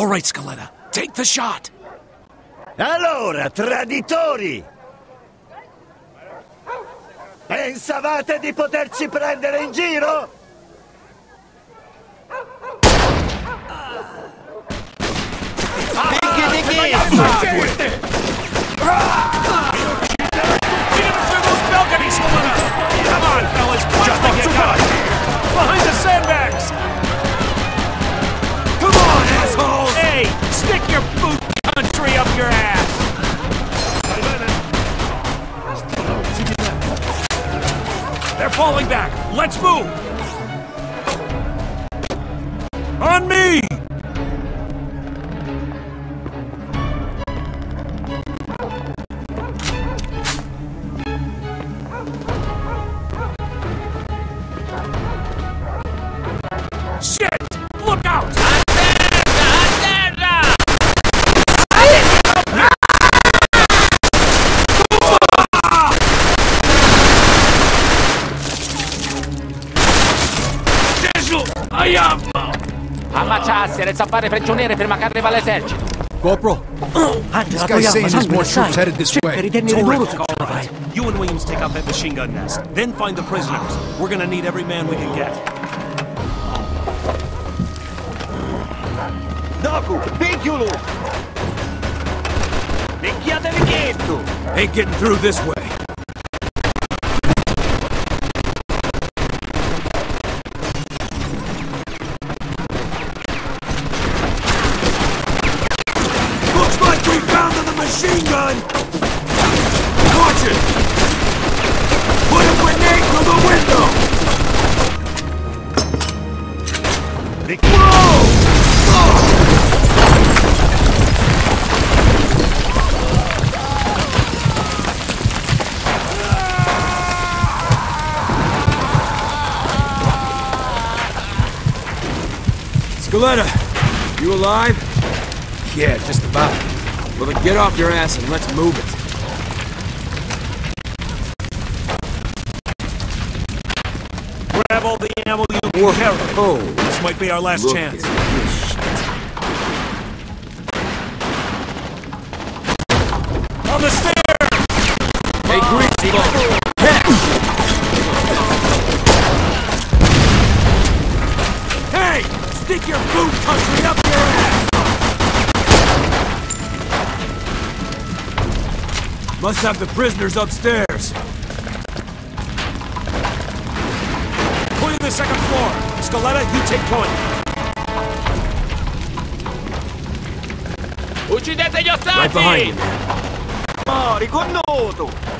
All right, Scaletta, take the shot. Allora, traditori! Pensavate di poterci prendere in giro? Dighi dighi! Falling back. Let's move! On me! Gesù! Aiammo! Ammacciarsi e fare prigionieri prima che arriva l'esercito. Corporal, this guy's saying there's more troops headed this way. Terrific, all right. You and Williams take out that machine gun nest. Then find the prisoners. We're gonna need every man we can get. Doku, picchiolo! Picchiatevi dietro! Ain't getting through this way. Whoa! Scaletta, you alive? Yeah, just about. Well then get off your ass and let's move it. Can carry. Oh, This might be our last look chance. On the stairs! Hey, Greasy ah. ball. Hey! Stick your boot country up your ass! Must have the prisoners upstairs. Floor. Scaletta, you take point. Uccidete gli ostaggi! Right behind you, man. Mori, connoto!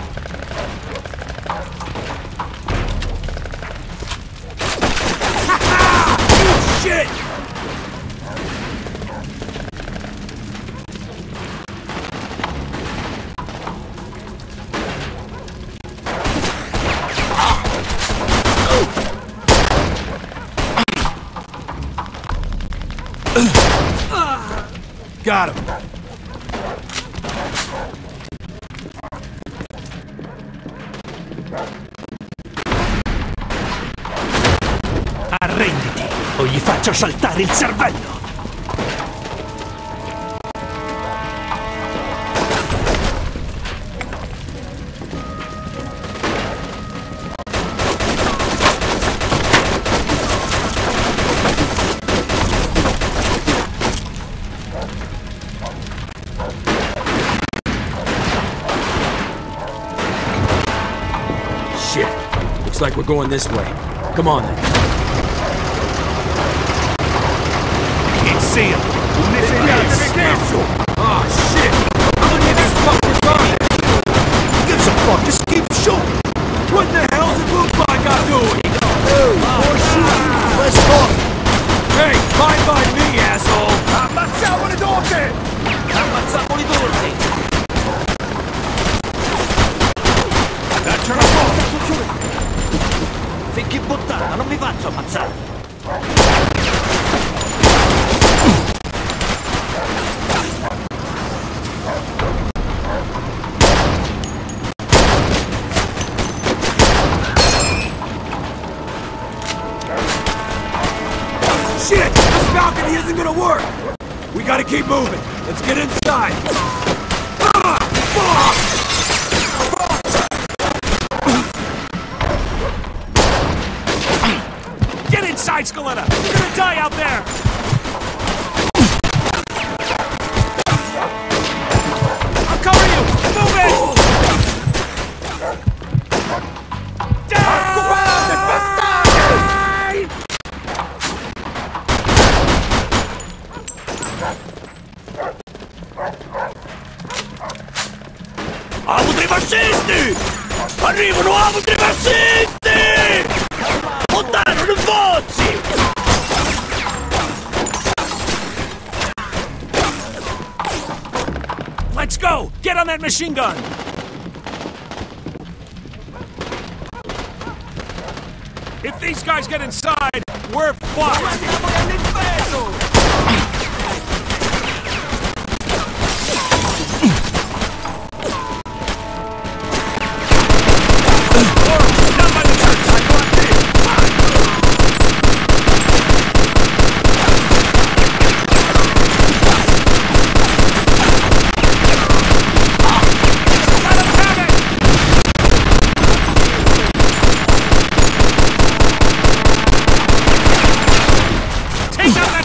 Got him. Arrenditi o gli faccio saltare il cervello! Looks like we're going this way. Come on then. Can't see him. Oh shit! Chi buttara? Non mi faccio ammazzare! Shit! This balcony isn't gonna work! We gotta keep moving! Let's get inside! Ah! Fuck! Inside, Scaletta! You're gonna die out there! Cover you! Move that machine gun! If these guys get inside, we're fucked! Take out that